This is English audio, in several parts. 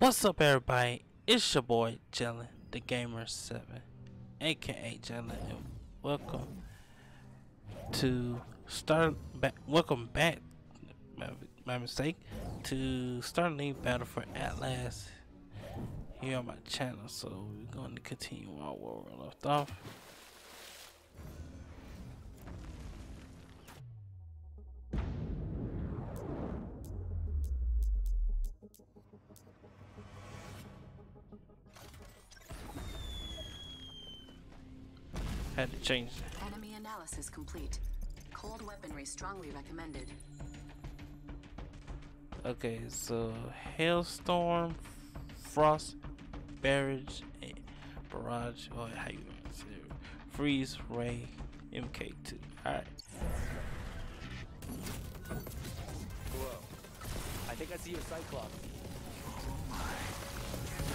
What's up, everybody? It's your boy Jalen, the Gamer Seven, aka Jalen, and welcome to start back. Welcome back. My, my mistake to Starlink Battle for Atlas here on my channel. So we're going to continue our where we left off. Had to change. Enemy analysis complete. Cold weaponry strongly recommended. Okay, so Hailstorm, Frost, Barrage, Barrage, oh, or how you want to say it? Freeze, Ray, MK2. Alright. Whoa. I think I see a Cyclops. Oh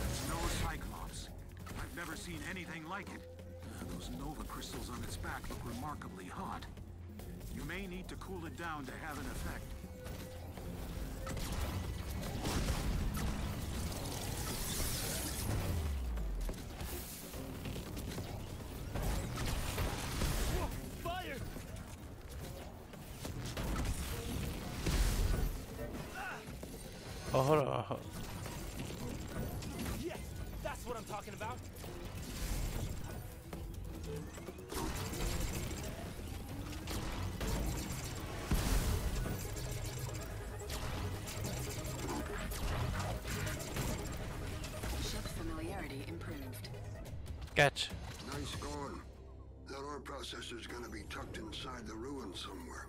it's no Cyclops. I've never seen anything like it. Those Nova crystals on its back look remarkably hot. You may need to cool it down to have an effect. Gotcha. Nice going. That ore processor's gonna be tucked inside the ruins somewhere.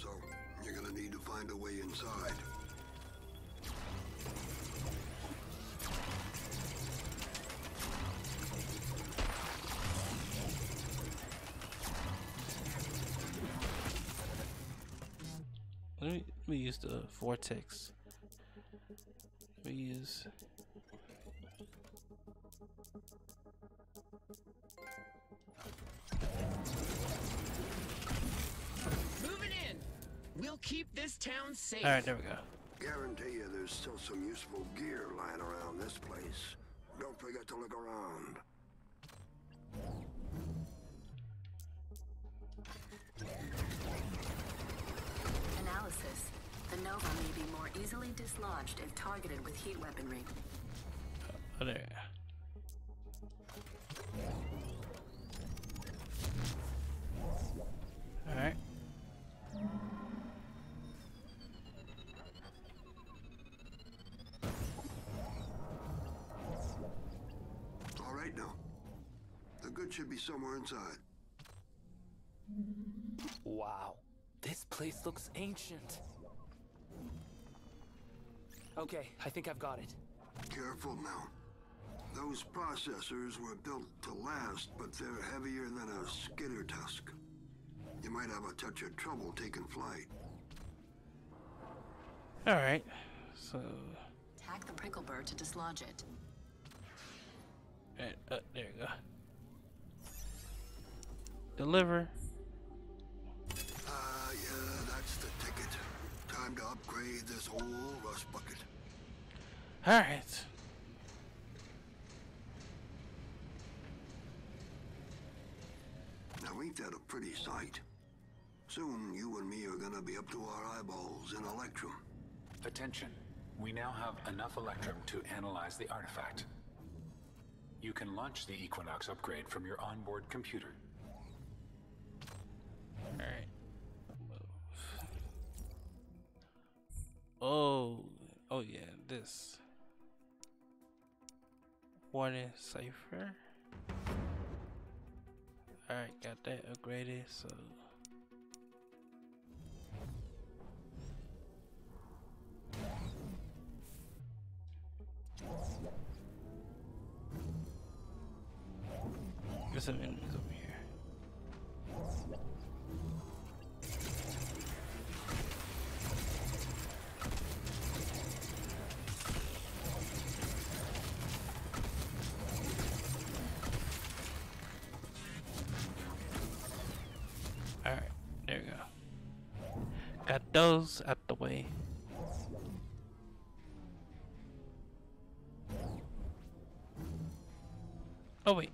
So, you're gonna need to find a way inside. Let me, let me use the vortex. Let me use. Town safe. All right, there we go. Guarantee you there's still some useful gear lying around this place. Don't forget to look around. Analysis. The Nova may be more easily dislodged if targeted with heat weaponry. Oh, there. Somewhere inside. Wow. This place looks ancient. Okay, I think I've got it. Careful now. Those processors were built to last, but they're heavier than a skitter tusk. You might have a touch of trouble taking flight. All right. So, Attack the prickle bird to dislodge it. right, uh, there you go. Deliver. Ah, yeah, that's the ticket. Time to upgrade this whole rust bucket. All right. Now, ain't that a pretty sight? Soon, you and me are gonna be up to our eyeballs in Electrum. Attention. We now have enough Electrum to analyze the artifact. You can launch the Equinox upgrade from your onboard computer. All right. Oh, oh yeah, this. Warning cipher. Alright, got that upgraded, so. At the way. Oh wait.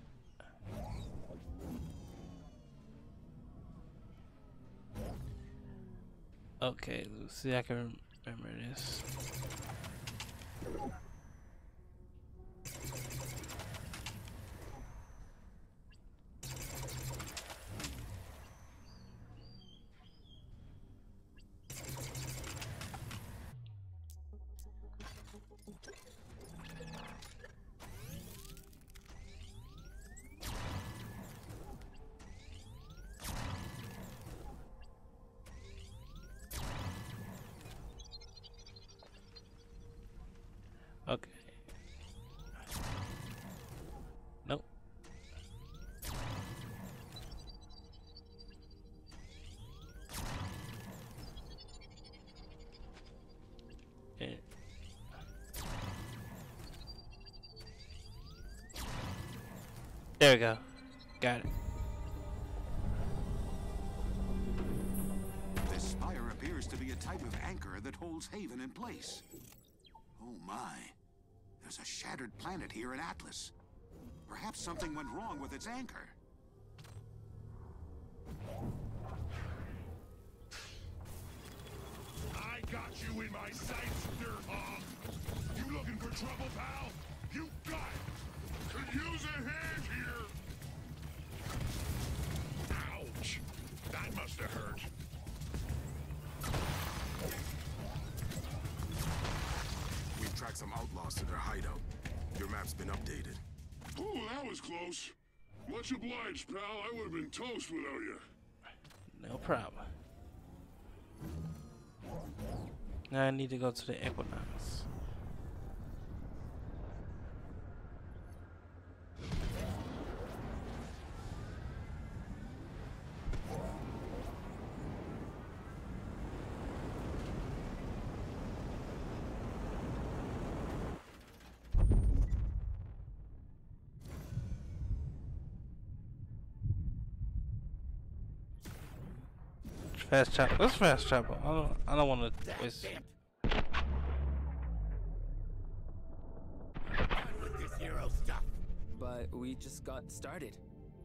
Okay, let's see I can remember this. There we go. Got it. This spire appears to be a type of anchor that holds Haven in place. Oh my. There's a shattered planet here in Atlas. Perhaps something went wrong with its anchor. I got you in my sights, dirt hog. You looking for trouble, pal? You got it. Ouch. That must have hurt. We've tracked some outlaws to their hideout. Your map's been updated. Ooh, that was close. Much obliged, pal. I would have been toast without you. No problem. Now I need to go to the Equinox. Fast travel. Let's fast travel. I don't. I don't want to waste. this. But we just got started.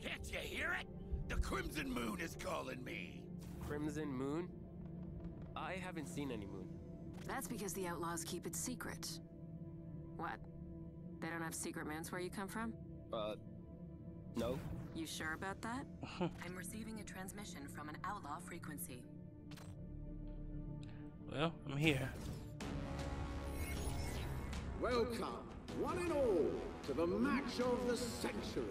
Can't you hear it? The Crimson Moon is calling me. Crimson Moon? I haven't seen any moon. That's because the outlaws keep it secret. What? They don't have secret mans where you come from? Uh, no. You sure about that? I'm receiving a transmission from an outlaw frequency. Well, I'm here. Welcome, one and all, to the match of the century.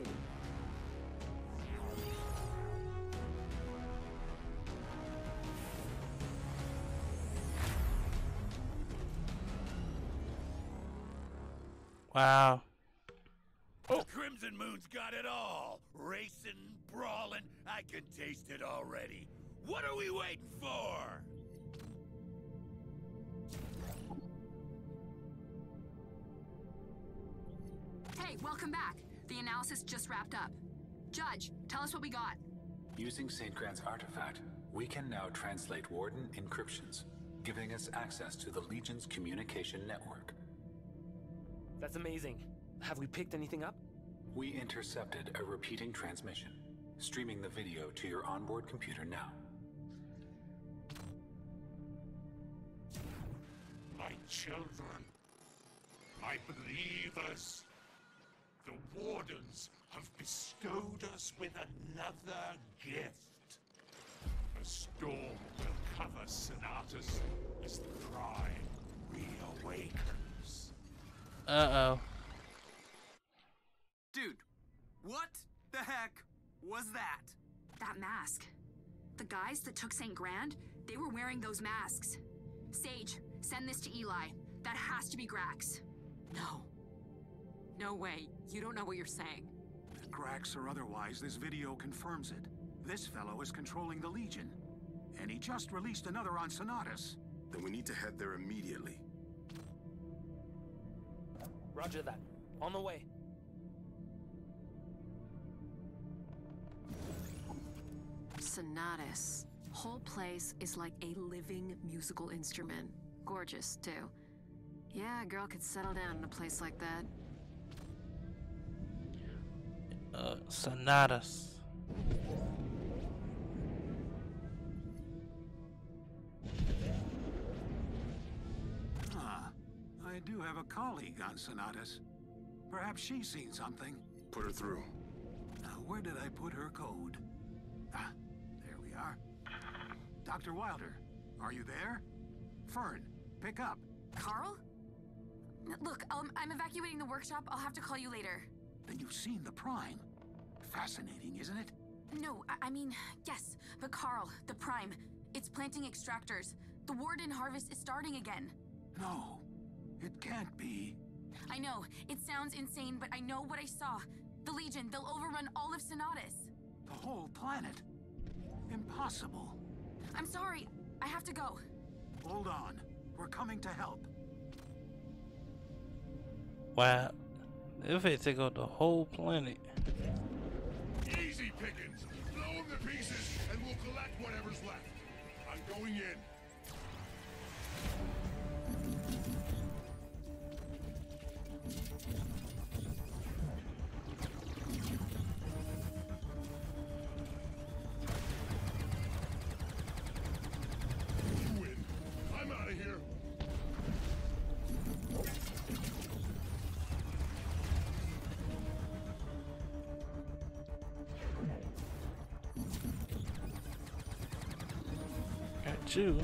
Wow. The Crimson Moon's got it all. Racing, brawling, I can taste it already. What are we waiting for? Hey, welcome back. The analysis just wrapped up. Judge, tell us what we got. Using St. Grand's artifact, we can now translate Warden encryptions, giving us access to the Legion's communication network. That's amazing. Have we picked anything up? We intercepted a repeating transmission, streaming the video to your onboard computer now. My children, my believers, the Wardens have bestowed us with another gift. A storm will cover Sonatus as the Prime reawakens. Uh oh. Dude, what the heck was that? That mask. The guys that took St. Grand, they were wearing those masks. Sage, send this to Eli. That has to be Grax. No. No way. You don't know what you're saying. Grax or otherwise, this video confirms it. This fellow is controlling the Legion. And he just released another on Sonatus. Then we need to head there immediately. Roger that. On the way. Sonatus. Whole place is like a living musical instrument. Gorgeous, too. Yeah, a girl could settle down in a place like that. Uh, Sonatus. Ah, I do have a colleague on Sonatus. Perhaps she's seen something. Put her through. Now, where did I put her code? Dr. Wilder, are you there? Fern, pick up. Carl? Look, um, I'm evacuating the workshop. I'll have to call you later. Then you've seen the Prime. Fascinating, isn't it? No, I, I mean, yes, but Carl, the Prime, it's planting extractors. The Warden harvest is starting again. No, it can't be. I know, it sounds insane, but I know what I saw. The Legion, they'll overrun all of Sonatus. The whole planet? Impossible. I'm sorry, I have to go. Hold on. We're coming to help. Wow. If they take out the whole planet. Easy pickings. Blow them to pieces, and we'll collect whatever's left. I'm going in. Got you.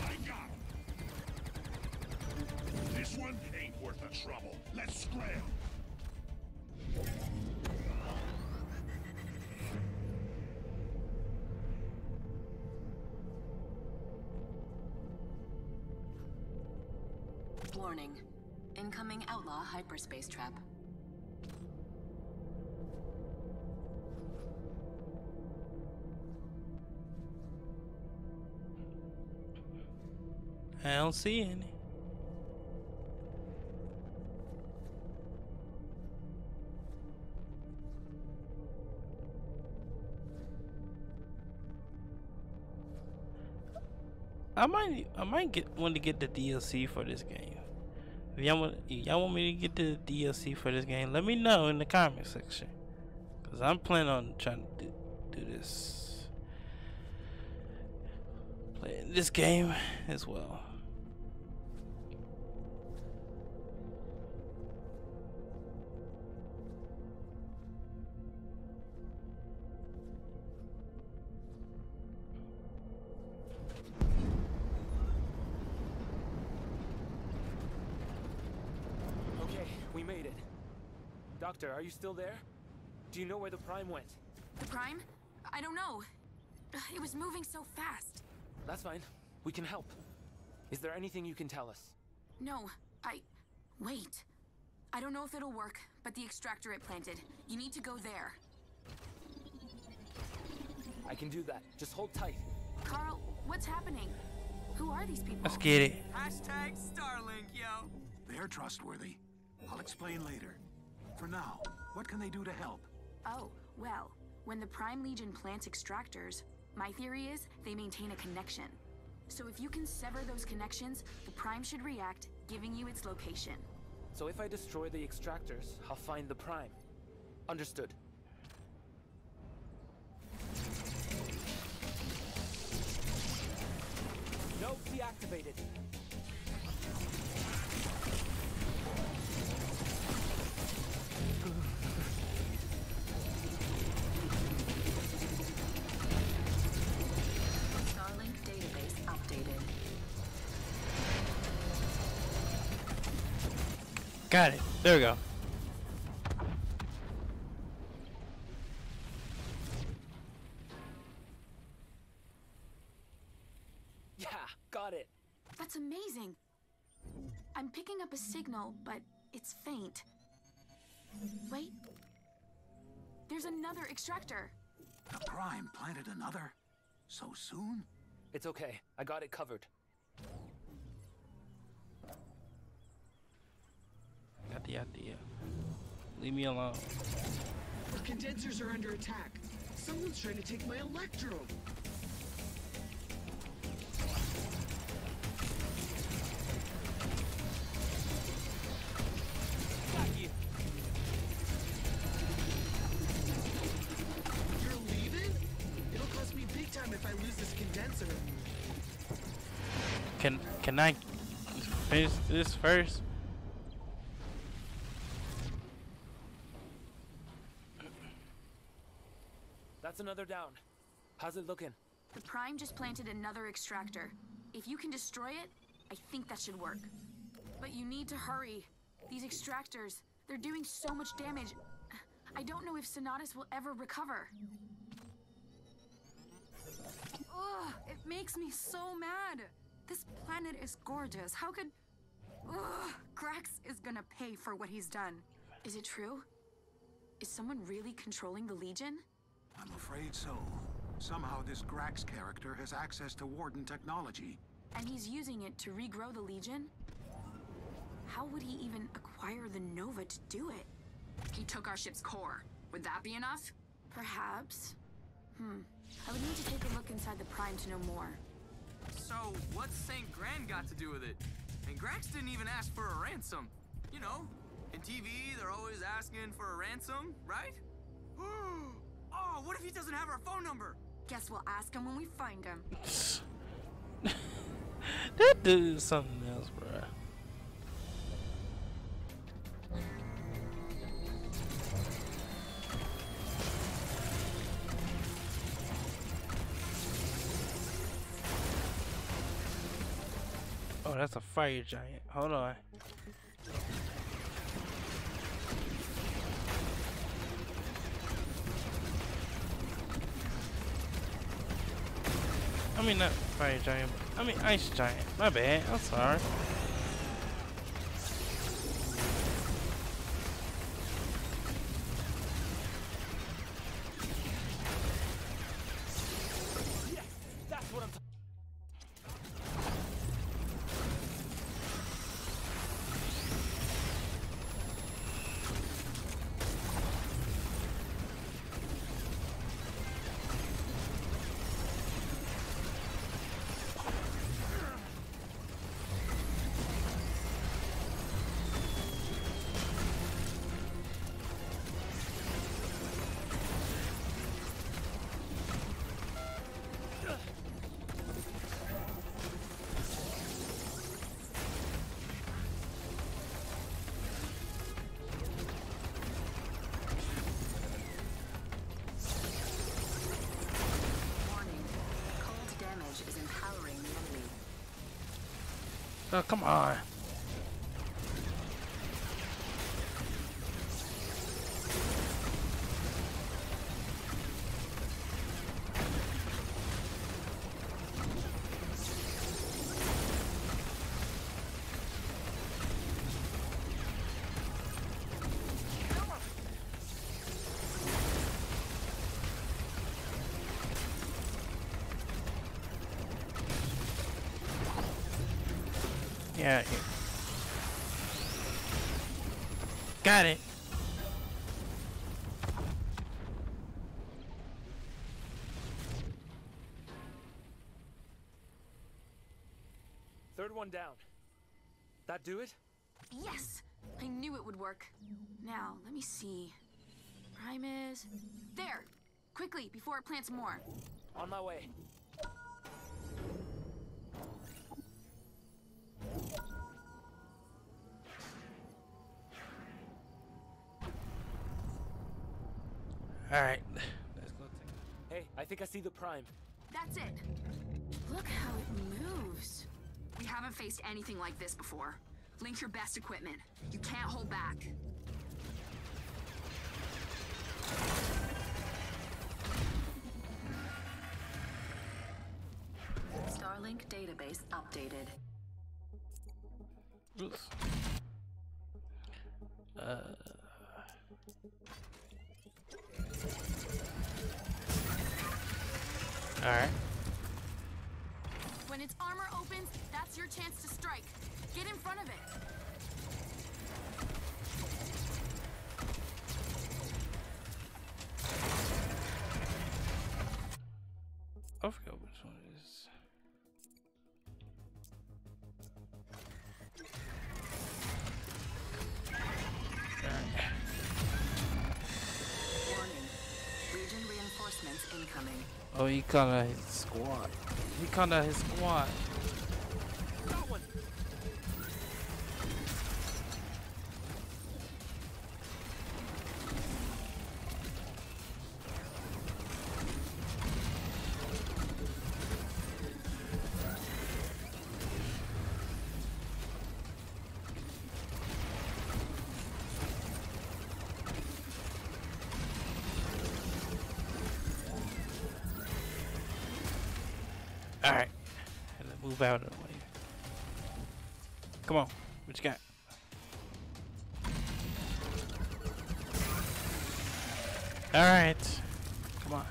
I got him. This one ain't worth the trouble. Let's scram. Warning. Incoming outlaw hyperspace trap. Don't see any. I might I might get want to get the DLC for this game. If y'all want want me to get the DLC for this game, let me know in the comment section. Cause I'm planning on trying to do, do this. Play this game as well. Doctor, are you still there? Do you know where the Prime went? The Prime? I don't know. It was moving so fast. That's fine. We can help. Is there anything you can tell us? No, I. Wait. I don't know if it'll work, but the extractor it planted. You need to go there. I can do that. Just hold tight. Carl, what's happening? Who are these people? Let's get it. Hashtag Starlink, yo. They're trustworthy. I'll explain later. For now, what can they do to help? Oh, well, when the Prime Legion plants extractors, my theory is they maintain a connection. So if you can sever those connections, the Prime should react, giving you its location. So if I destroy the extractors, I'll find the Prime. Understood. Nope, deactivated. Got it. There we go. Yeah, got it. That's amazing. I'm picking up a signal, but it's faint. Wait. There's another extractor. The Prime planted another? So soon? It's okay. I got it covered. Got the idea. Leave me alone. The condensers are under attack. Someone's trying to take my Electrum. Got you. You're leaving? It'll cost me big time if I lose this condenser. Can can I finish this first? That's another down. How's it looking? The Prime just planted another extractor. If you can destroy it, I think that should work. But you need to hurry. These extractors, they're doing so much damage. I don't know if Sonatus will ever recover. Ugh, it makes me so mad. This planet is gorgeous. How could... Ugh, Grax is gonna pay for what he's done. Is it true? Is someone really controlling the Legion? I'm afraid so. Somehow this Grax character has access to Warden technology. And he's using it to regrow the Legion? How would he even acquire the Nova to do it? He took our ship's core. Would that be enough? Perhaps. Hmm. I would need to take a look inside the Prime to know more. So, what's St. Grand got to do with it? And Grax didn't even ask for a ransom. You know, in TV, they're always asking for a ransom, right? oh, what if he doesn't have our phone number? Guess we'll ask him when we find him. that dude is something else, bro. Oh, that's a fire giant. Hold on. I mean, not fire giant, I mean ice giant. My bad. I'm sorry. Oh, come on. Yeah. Got it. Third one down. That do it? Yes! I knew it would work. Now, let me see. Prime is... There! Quickly, before it plants more. On my way. Alright. Let's go Hey, I think I see the prime. That's it. Look how it moves. We haven't faced anything like this before. Link your best equipment. You can't hold back. Starlink database updated. Oops. Uh. Alright. When its armor opens, that's your chance to strike. Get in front of it. Oh, he kinda his squad. He called out his Move out of the way. Come on. What you got? Alright. Come on.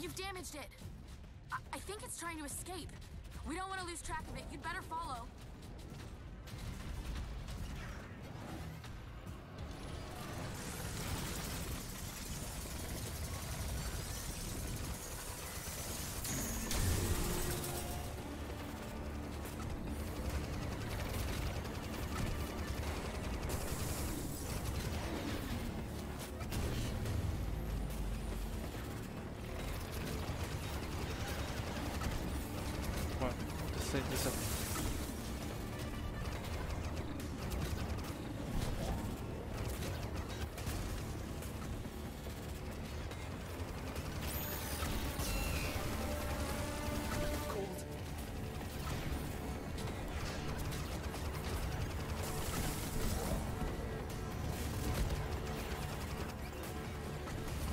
You've damaged it. I, I think it's trying to escape. We don't want to lose track of it. You'd better follow.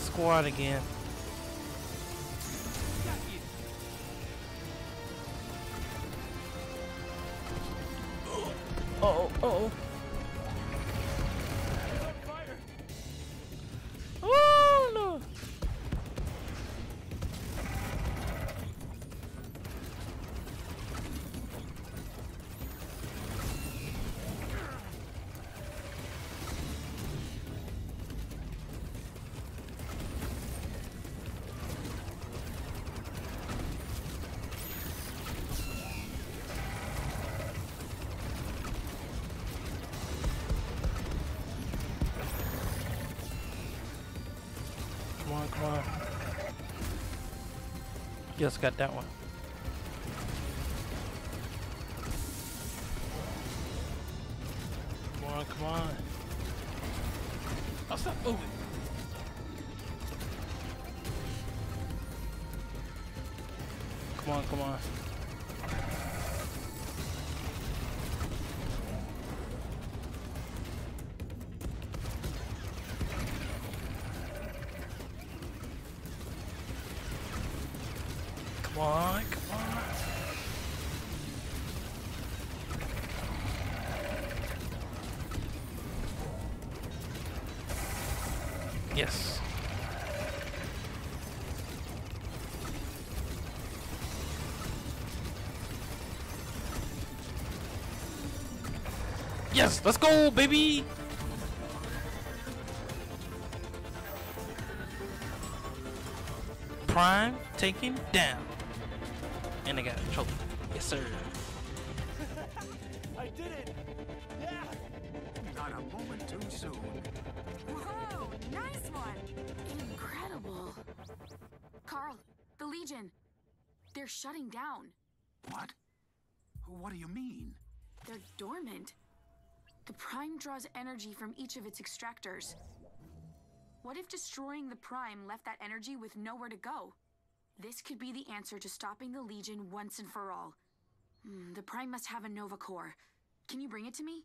Squad again. Yes, got that one. On, come on. Yes. Yes, let's go, baby. Prime taken down. And I got a trophy. Yes, sir. I did it! Yeah! Not a moment too soon. Whoa, nice one. Incredible. Carl, the Legion. They're shutting down. What? What do you mean? They're dormant. The Prime draws energy from each of its extractors. What if destroying the Prime left that energy with nowhere to go? This could be the answer to stopping the Legion once and for all. Hmm, the Prime must have a Nova Core. Can you bring it to me?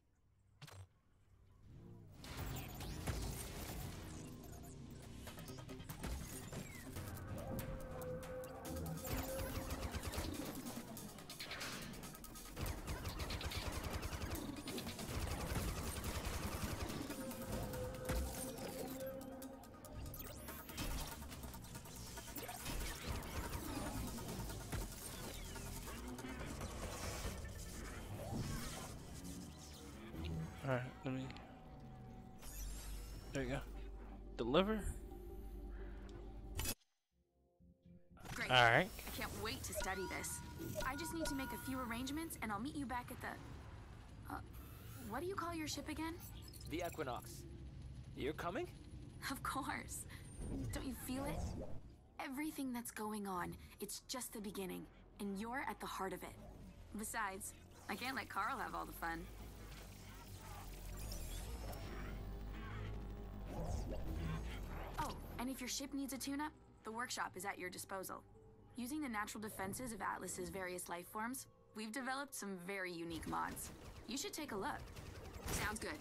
Deliver. Great. Great. All right. I can't wait to study this. I just need to make a few arrangements, and I'll meet you back at the. Uh, what do you call your ship again? The Equinox. You're coming? Of course. Don't you feel it? Everything that's going on, it's just the beginning, and you're at the heart of it. Besides, I can't let Carl have all the fun. Oh, and if your ship needs a tune-up, the workshop is at your disposal. Using the natural defenses of Atlas's various life forms, we've developed some very unique mods. You should take a look. Sounds good.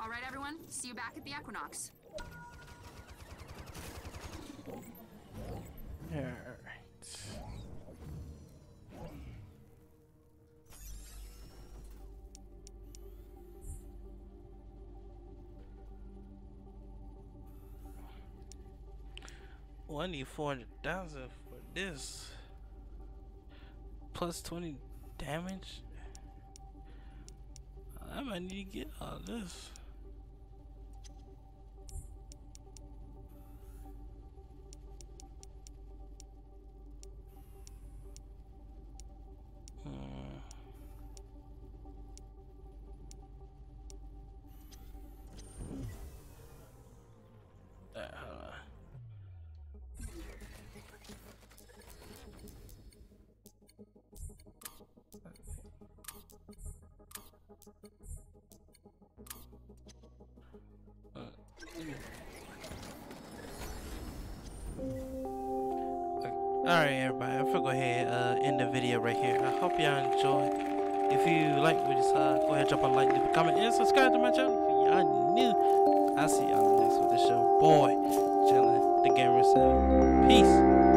All right, everyone. See you back at the Equinox. All Well, I need four hundred thousand for this. Plus twenty damage. I might need to get all this. Alright everybody, I'm gonna go ahead uh end the video right here. I hope y'all enjoyed. If you like what you saw, go ahead and drop a like, leave a comment, and subscribe to my channel if y'all new. I'll see y'all next with the show. Boy, Jalen the gamer 7. Peace.